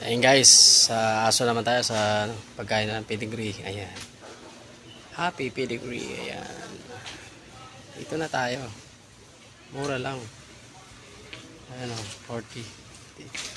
Ayun guys, sa aso naman tayo sa pagkain ng pedigree. Ayan. Happy pedigree. Ayan. Ito na tayo. Mura lang. Ayan o, 40.